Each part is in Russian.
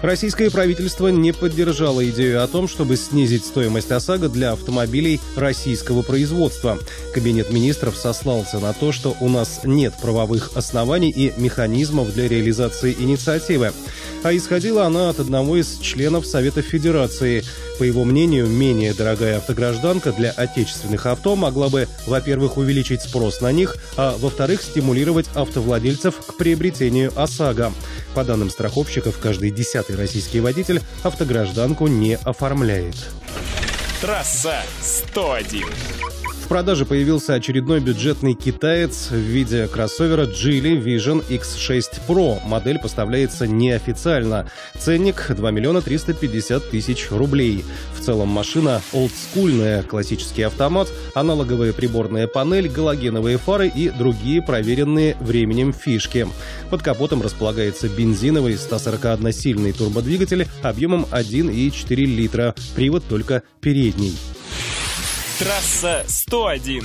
Российское правительство не поддержало идею о том, чтобы снизить стоимость ОСАГО для автомобилей российского производства. Кабинет министров сослался на то, что у нас нет правовых оснований и механизмов для реализации инициативы. А исходила она от одного из членов Совета Федерации. По его мнению, менее дорогая автогражданка для отечественных авто могла бы, во-первых, увеличить спрос на них, а во-вторых, стимулировать автовладельцев к приобретению ОСАГО. По данным страховщиков, каждый десятый российский водитель автогражданку не оформляет. Трасса 101. В продаже появился очередной бюджетный китаец в виде кроссовера Geely Vision X6 Pro. Модель поставляется неофициально. Ценник 2 миллиона 350 тысяч рублей. В целом машина олдскульная, классический автомат, аналоговая приборная панель, галогеновые фары и другие проверенные временем фишки. Под капотом располагается бензиновый 141-сильный турбодвигатель объемом 1,4 литра. Привод только передний. Трасса 101.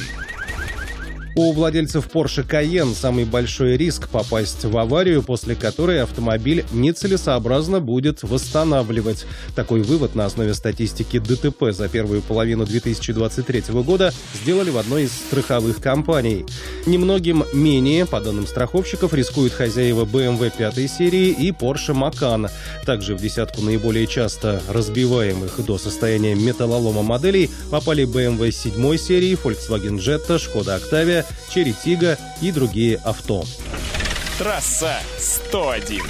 У владельцев Porsche Cayenne самый большой риск попасть в аварию, после которой автомобиль нецелесообразно будет восстанавливать. Такой вывод на основе статистики ДТП за первую половину 2023 года сделали в одной из страховых компаний. Немногим менее, по данным страховщиков, рискуют хозяева BMW 5 серии и Porsche Macan. Также в десятку наиболее часто разбиваемых до состояния металлолома моделей попали BMW 7 серии, Volkswagen Jetta, Skoda Octavia, Черри Тига и другие авто. Трасса 101.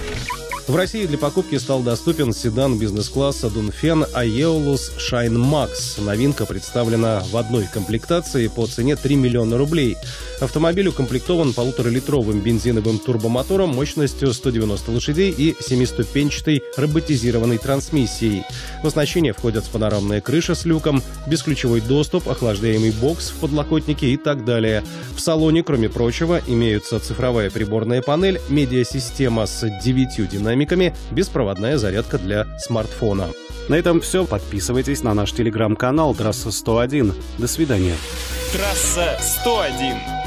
В России для покупки стал доступен седан бизнес-класса Dunfen Aeolus Shine Max. Новинка представлена в одной комплектации по цене 3 миллиона рублей. Автомобиль укомплектован полуторалитровым бензиновым турбомотором мощностью 190 лошадей и семиступенчатой роботизированной трансмиссией. В оснащение входят панорамная крыша с люком, бесключевой доступ, охлаждаемый бокс в подлокотнике и так далее. В салоне, кроме прочего, имеются цифровая приборная панель, медиасистема с 9 динамиками, беспроводная зарядка для смартфона. На этом все. Подписывайтесь на наш телеграм-канал «Трасса 101». До свидания. Трасса 101.